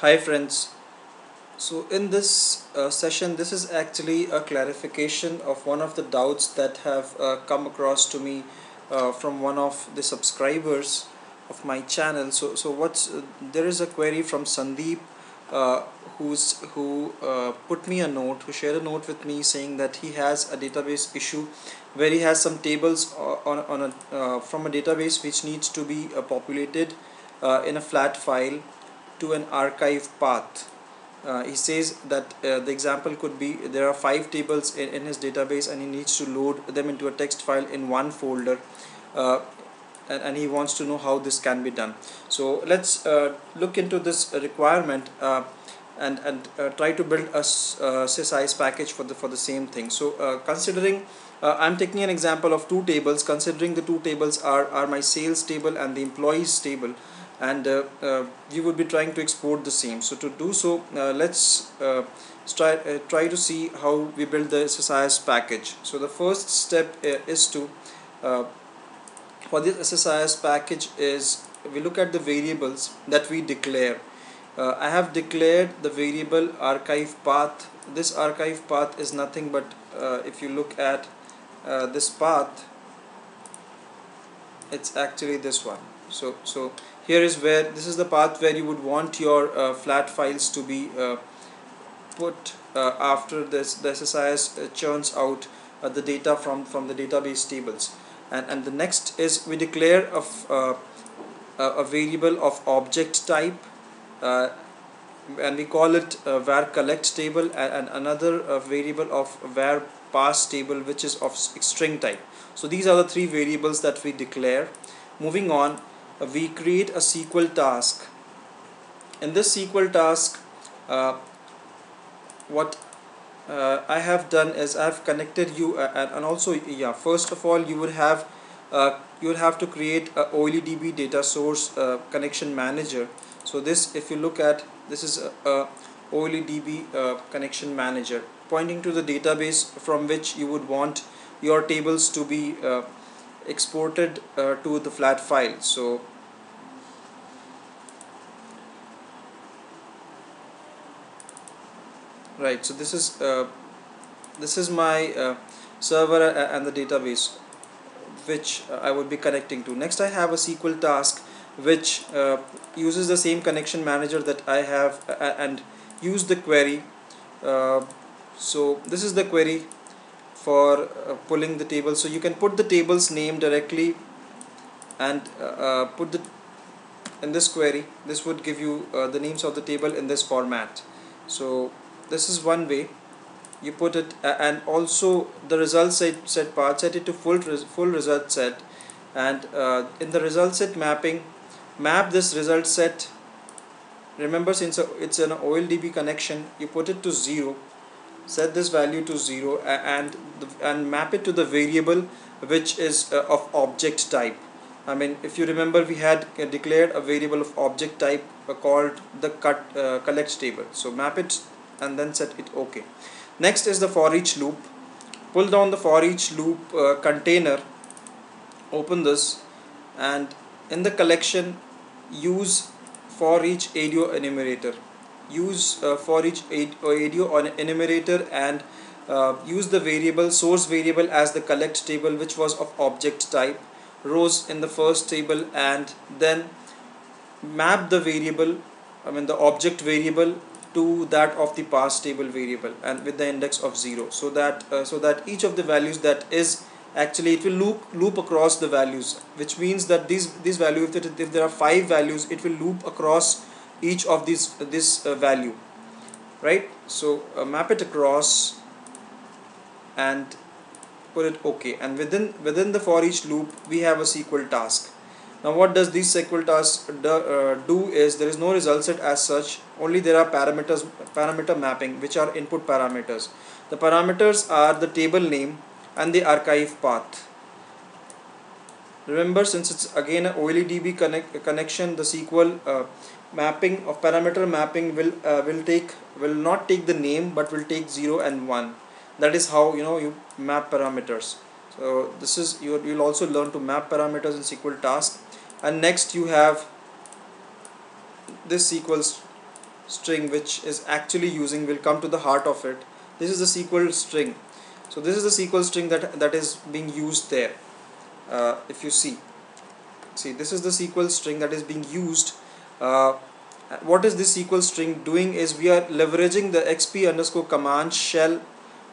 Hi friends. So in this uh, session, this is actually a clarification of one of the doubts that have uh, come across to me uh, from one of the subscribers of my channel. So so what's uh, there is a query from Sandeep uh, who's who uh, put me a note, who shared a note with me saying that he has a database issue where he has some tables on on a from a database which needs to be populated in a flat file to an archive path. Uh, he says that uh, the example could be there are five tables in, in his database and he needs to load them into a text file in one folder uh, and, and he wants to know how this can be done. So let's uh, look into this requirement uh, and and uh, try to build a s- uh, SSIS package for the for the same thing. So considering I'm taking an example of two tables. Considering the two tables are are my sales table and the employees table and uh, uh, we would be trying to export the same. So to do so uh, let's uh, try uh, try to see how we build the SSIS package. So the first step uh, is to uh, for this SSIS package is we look at the variables that we declare. Uh, I have declared the variable archive path. This archive path is nothing but uh, if you look at uh, this path it's actually this one. So so here is where this is the path where you would want your uh, flat files to be uh, put uh, after this the SSIS uh, churns out uh, the data from from the database tables. And and the next is we declare of uh, a, a variable of object type and we call it var collect table and, and another variable of var pass table which is of string type. So these are the three variables that we declare. Moving on we create a SQL task. In this SQL task uh, what uh, I have done is I've connected you uh, and, also yeah first of all you would have uh, you would have to create a OLEDB data source uh, connection manager. So this if you look at this is a, a OLEDB uh, connection manager pointing to the database from which you would want your tables to be uh, exported uh, to the flat file. So right so this is uh, this is my uh, server and the database which uh, I would be connecting to. Next I have a SQL task which uh, uses the same connection manager that I have uh, and use the query. Uh, so this is the query for uh, pulling the table. So you can put the table's name directly and uh, uh, put the in this query this would give you uh, the names of the table in this format. So this is one way. You put it a- and also the result set, set part set it to full res- full result set. And uh, in the result set mapping map this result set. Remember since uh, it's an OLEDB connection you put it to 0 set this value to 0 and and map it to the variable which is uh, of object type. I mean if you remember we had uh, declared a variable of object type uh, called the cut uh, collect table. So map it and then set it okay. Next is the for each loop. Pull down the for each loop uh, container. Open this. And in the collection use for each ADO enumerator. Use uh, for each ADO enumerator and uh, use the variable source variable as the collect table which was of object type. Rows in the first table and then map the variable I mean the object variable to that of the pass table variable and with the index of 0 so that uh, so that each of the values that is actually it will loop loop across the values which means that these these value if, if there are five values it will loop across each of these this uh, value right? So uh, map it across and put it okay. And within within the for each loop we have a SQL task now what does this SQL task do, uh, do is there is no result set as such. Only there are parameters parameter mapping which are input parameters. The parameters are the table name and the archive path. Remember since it's again a OLEDB connect, connection the SQL uh, mapping of parameter mapping will uh, will take will not take the name but will take 0 and 1 that is how you know you map parameters so this is you you'll also learn to map parameters in SQL task and next you have this SQL string which is actually using will come to the heart of it. This is the SQL string. So this is the SQL string that that is being used there. Uh, if you see. See this is the SQL string that is being used. Uh, what is this SQL string doing is we are leveraging the xp underscore command shell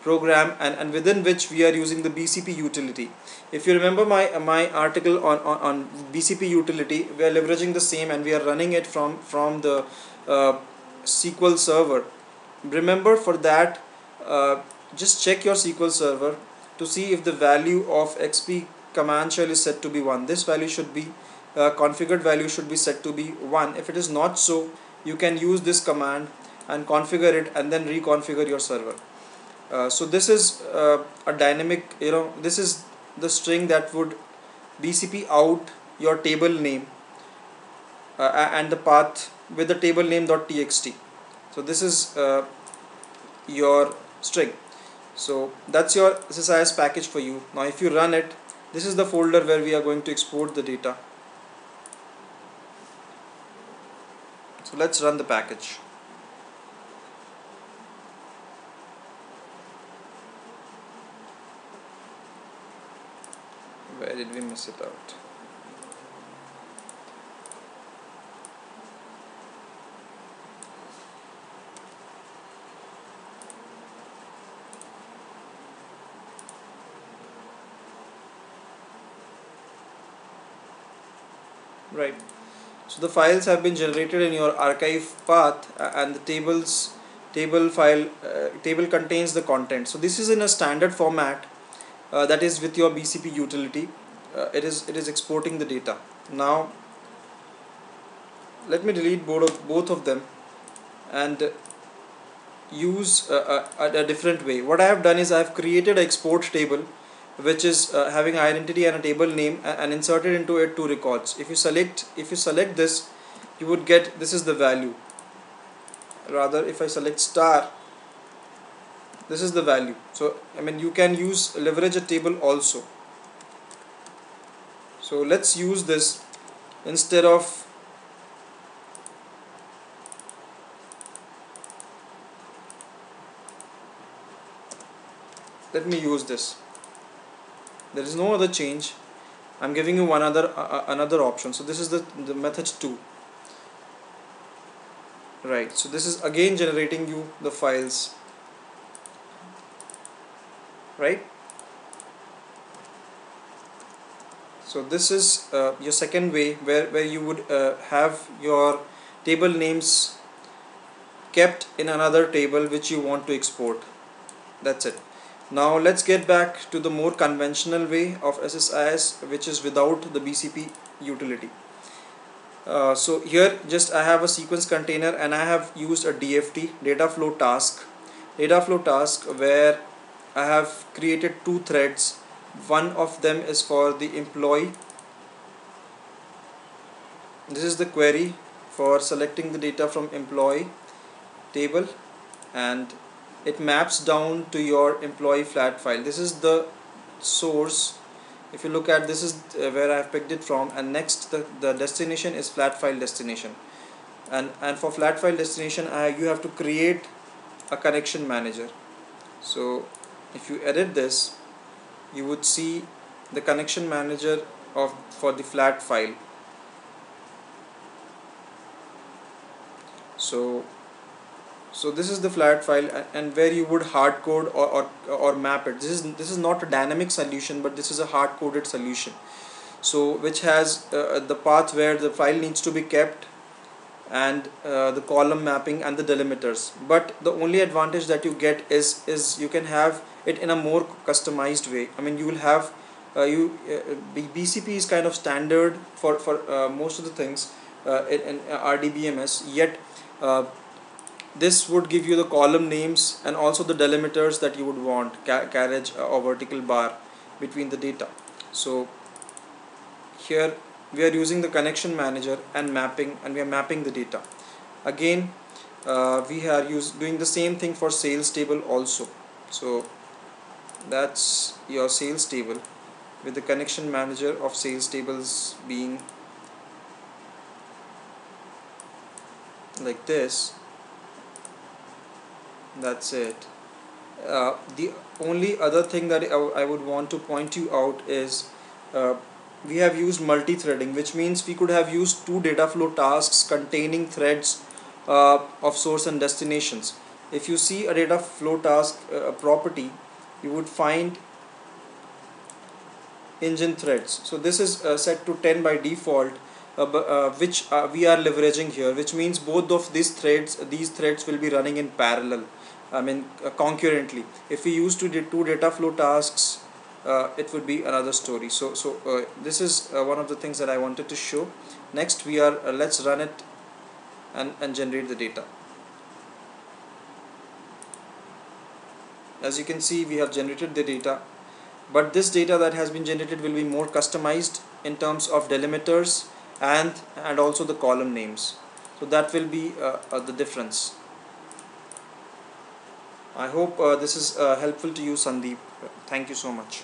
program and, and within which we are using the BCP utility. If you remember my my article on, on, on BCP utility, we are leveraging the same and we are running it from, from the uh, SQL server. Remember for that, uh, just check your SQL server to see if the value of XP command shell is set to be 1. This value should be uh, configured value should be set to be 1 if it is not so you can use this command and configure it and then reconfigure your server uh, so this is uh, a dynamic you know this is the string that would BCP out your table name uh, and the path with the table name .txt so this is uh, your string. So that's your SSIS package for you. Now if you run it this is the folder where we are going to export the data. So let's run the package did we miss it out right. So the files have been generated in your archive path and the tables table file uh, table contains the content. So this is in a standard format uh, that is with your BCP utility uh, it is it is exporting the data. Now let me delete both of both of them and use a, a, a different way. What I have done is I have created an export table which is uh, having identity and a table name and, and inserted into it two records. If you select if you select this you would get this is the value. Rather if I select star this is the value. So I mean you can use leverage a table also so let's use this instead of let me use this. There is no other change. I'm giving you one other uh, another option. So this is the, the method 2 right. So this is again generating you the files. Right so this is uh, your second way where, where you would uh, have your table names kept in another table which you want to export. That's it. Now let's get back to the more conventional way of SSIS which is without the BCP utility. Uh, so here just I have a sequence container and I have used a DFT data flow task. Data flow task where I have created two threads one of them is for the employee. This is the query for selecting the data from employee table and it maps down to your employee flat file. This is the source. If you look at this is uh, where I have picked it from and next the, the destination is flat file destination. And and for flat file destination uh, you have to create a connection manager. So if you edit this you would see the connection manager of for the flat file. So so this is the flat file and where you would hard code or, or, or map it. This is this is not a dynamic solution but this is a hard coded solution. So which has uh, the path where the file needs to be kept and uh, the column mapping and the delimiters. But the only advantage that you get is is you can have it in a more customized way. I mean you will have uh, you uh, BCP is kind of standard for for uh, most of the things uh, in, in RDBMS yet this would give you the column names and also the delimiters that you would want carriage uh, or vertical bar between the data. So here we are using the connection manager and mapping and we are mapping the data. Again uh, we are use, doing the same thing for sales table also. So that's your sales table with the connection manager of sales tables being like this. That's it. Uh, the only other thing that I, would want to point you out is uh, we have used multi-threading which means we could have used two data flow tasks containing threads uh, of source and destinations. If you see a data flow task uh, property you would find engine threads. So this is uh, set to 10 by default uh, uh, which uh, we are leveraging here which means both of these threads these threads will be running in parallel I mean uh, concurrently. If we use to do two data flow tasks uh, it would be another story. So so this is one of the things that I wanted to show. Next we are let's run it and, and generate the data as you can see we have generated the data but this data that has been generated will be more customized in terms of delimiters and and also the column names so that will be uh, the difference I hope uh, this is uh, helpful to you Sandeep. Thank you so much.